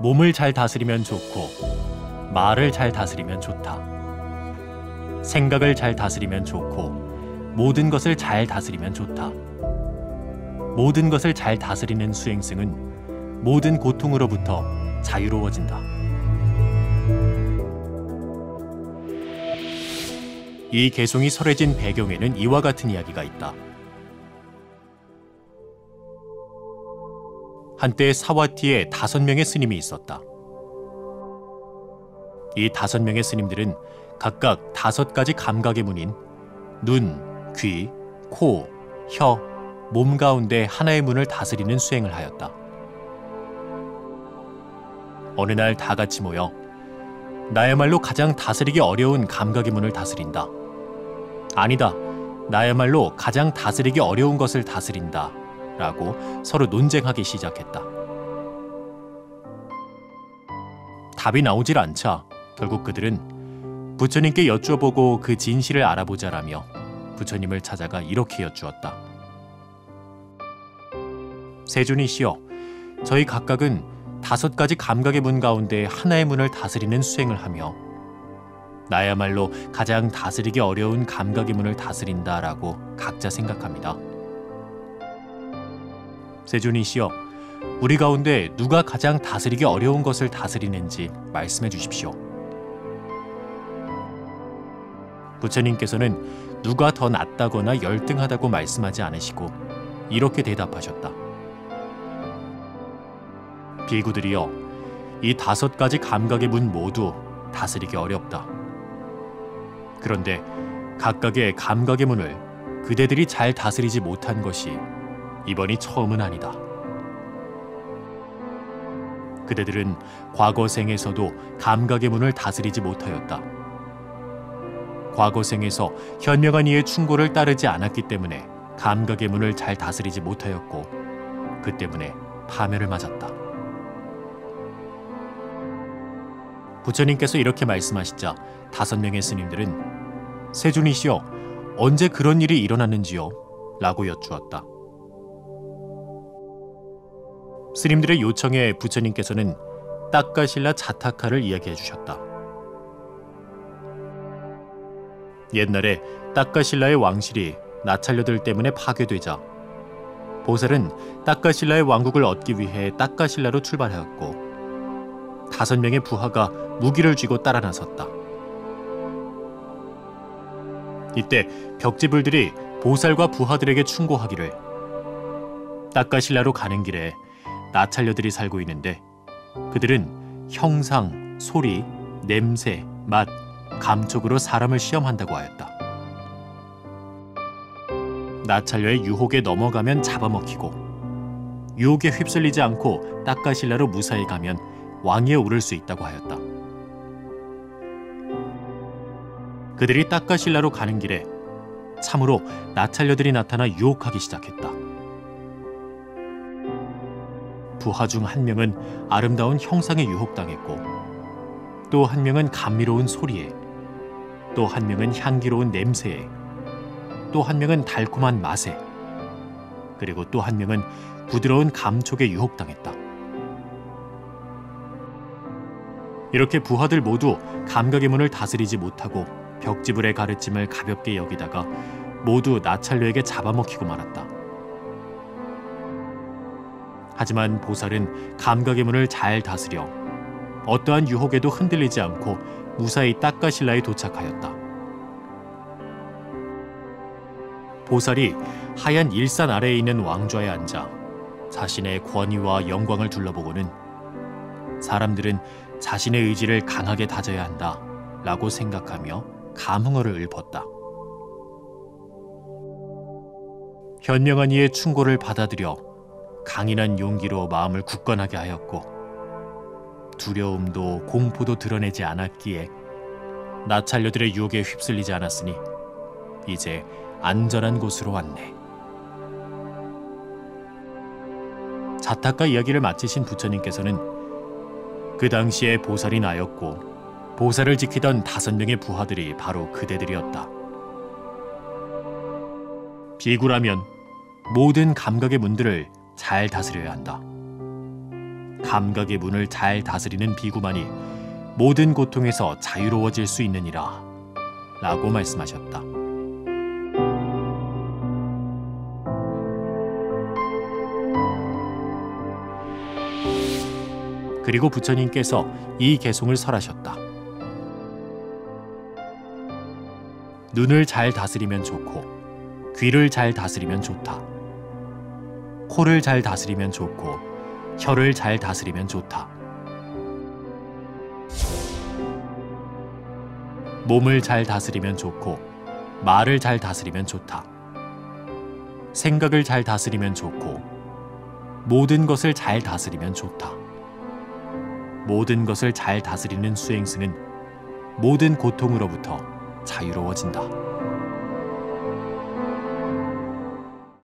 몸을 잘 다스리면 좋고 말을 잘 다스리면 좋다. 생각을 잘 다스리면 좋고 모든 것을 잘 다스리면 좋다. 모든 것을 잘 다스리는 수행승은 모든 고통으로부터 자유로워진다. 이 개송이 설해진 배경에는 이와 같은 이야기가 있다. 한때 사와티에 다섯 명의 스님이 있었다. 이 다섯 명의 스님들은 각각 다섯 가지 감각의 문인 눈, 귀, 코, 혀, 몸 가운데 하나의 문을 다스리는 수행을 하였다. 어느 날 다 같이 모여 나야말로 가장 다스리기 어려운 감각의 문을 다스린다. 아니다. 나야말로 가장 다스리기 어려운 것을 다스린다. 라고 서로 논쟁하기 시작했다. 답이 나오질 않자 결국 그들은 부처님께 여쭈어보고 그 진실을 알아보자라며 부처님을 찾아가 이렇게 여쭈었다. 세존이시여, 저희 각각은 다섯 가지 감각의 문 가운데 하나의 문을 다스리는 수행을 하며 나야말로 가장 다스리기 어려운 감각의 문을 다스린다라고 각자 생각합니다. 세존이시여, 우리 가운데 누가 가장 다스리기 어려운 것을 다스리는지 말씀해 주십시오. 부처님께서는 누가 더 낫다거나 열등하다고 말씀하지 않으시고 이렇게 대답하셨다. 비구들이여, 이 다섯 가지 감각의 문 모두 다스리기 어렵다. 그런데 각각의 감각의 문을 그대들이 잘 다스리지 못한 것이 이번이 처음은 아니다. 그대들은 과거 생에서도 감각의 문을 다스리지 못하였다. 과거 생에서 현명한 이의 충고를 따르지 않았기 때문에 감각의 문을 잘 다스리지 못하였고 그 때문에 파멸을 맞았다. 부처님께서 이렇게 말씀하시자 다섯 명의 스님들은 세존이시여 언제 그런 일이 일어났는지요? 라고 여쭈었다. 스님들의 요청에 부처님께서는 딱가실라 자타카를 이야기해 주셨다. 옛날에 딱가실라의 왕실이 나찰녀들 때문에 파괴되자 보살은 딱가실라의 왕국을 얻기 위해 딱가실라로 출발하였고 다섯 명의 부하가 무기를 쥐고 따라 나섰다. 이때 벽지불들이 보살과 부하들에게 충고하기를 딱가실라로 가는 길에 나찰녀들이 살고 있는데 그들은 형상, 소리, 냄새, 맛, 감촉으로 사람을 시험한다고 하였다. 나찰녀의 유혹에 넘어가면 잡아먹히고 유혹에 휩쓸리지 않고 딱가실라로 무사히 가면 왕위에 오를 수 있다고 하였다. 그들이 딱가실라로 가는 길에 참으로 나찰녀들이 나타나 유혹하기 시작했다. 부하 중 한 명은 아름다운 형상에 유혹당했고 또 한 명은 감미로운 소리에 또 한 명은 향기로운 냄새에 또 한 명은 달콤한 맛에 그리고 또 한 명은 부드러운 감촉에 유혹당했다. 이렇게 부하들 모두 감각의 문을 다스리지 못하고 벽지불의 가르침을 가볍게 여기다가 모두 나찰녀에게 잡아먹히고 말았다. 하지만 보살은 감각의 문을 잘 다스려 어떠한 유혹에도 흔들리지 않고 무사히 딱가실라에 도착하였다. 보살이 하얀 일산 아래에 있는 왕좌에 앉아 자신의 권위와 영광을 둘러보고는 사람들은 자신의 의지를 강하게 다져야 한다 라고 생각하며 감흥어를 읊었다. 현명한 이의 충고를 받아들여 강인한 용기로 마음을 굳건하게 하였고 두려움도 공포도 드러내지 않았기에 나찰녀들의 유혹에 휩쓸리지 않았으니 이제 안전한 곳으로 왔네. 자탁과 이야기를 마치신 부처님께서는 그 당시에 보살이 나였고 보살을 지키던 다섯 명의 부하들이 바로 그대들이었다. 비구라면 모든 감각의 문들을 잘 다스려야 한다. 감각의 문을 잘 다스리는 비구만이 모든 고통에서 자유로워질 수 있느니라 라고 말씀하셨다. 그리고 부처님께서 이 개송을 설하셨다. 눈을 잘 다스리면 좋고 귀를 잘 다스리면 좋다. 코를 잘 다스리면 좋고 혀를 잘 다스리면 좋다. 몸을 잘 다스리면 좋고 말을 잘 다스리면 좋다. 생각을 잘 다스리면 좋고 모든 것을 잘 다스리면 좋다. 모든 것을 잘 다스리는 수행승은 모든 고통으로부터 자유로워진다.